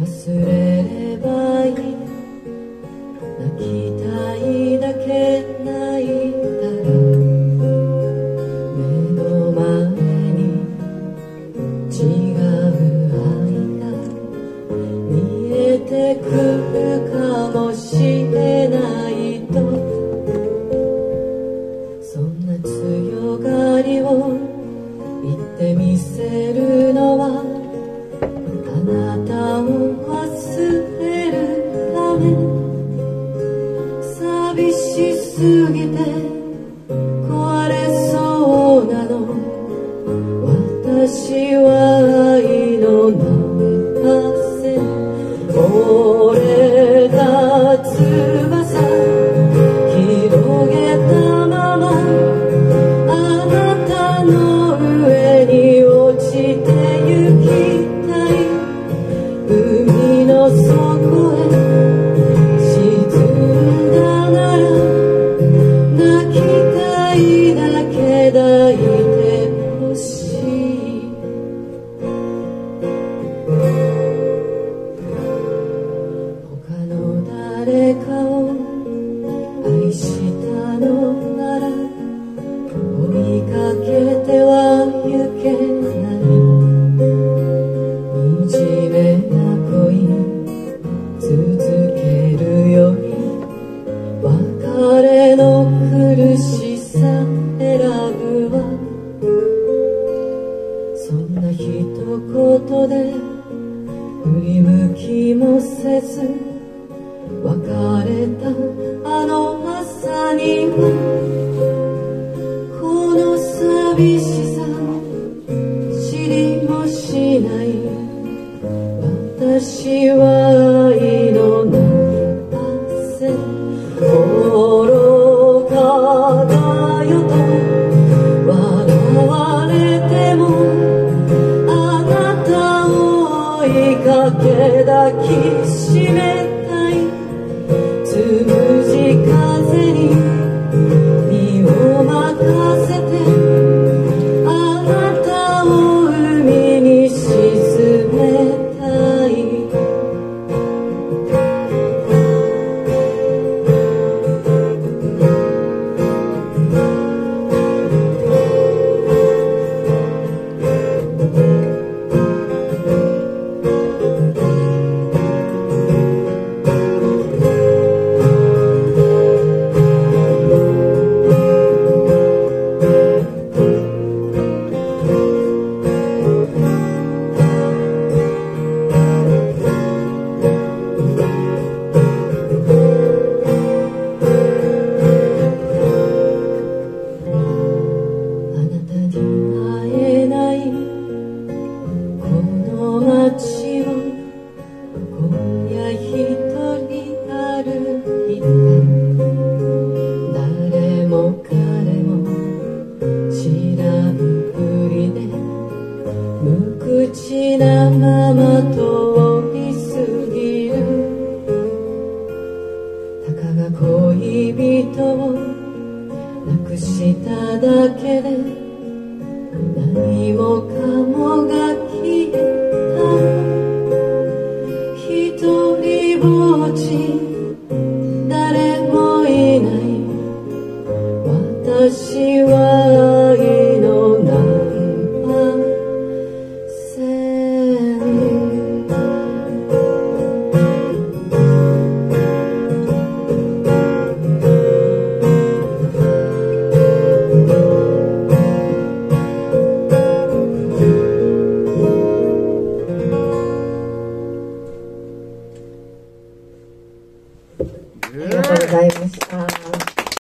忘れればいい泣きたいだけ泣いたら目の前に違う愛が見えてくるからしすぎて。誰かを愛したのなら追いかけては行けない惨めな恋続けるより別れの苦しさ選ぶわそんな一言で振り向きもせず別れたあの朝にはこの寂しさを知りもしない私は愛のなかせ愚かだよと笑われてもあなたを追いかけ抱きしめてまま通り過ぎる。たかが恋人をなくした。だけで何もかもが消えた一人ぼっち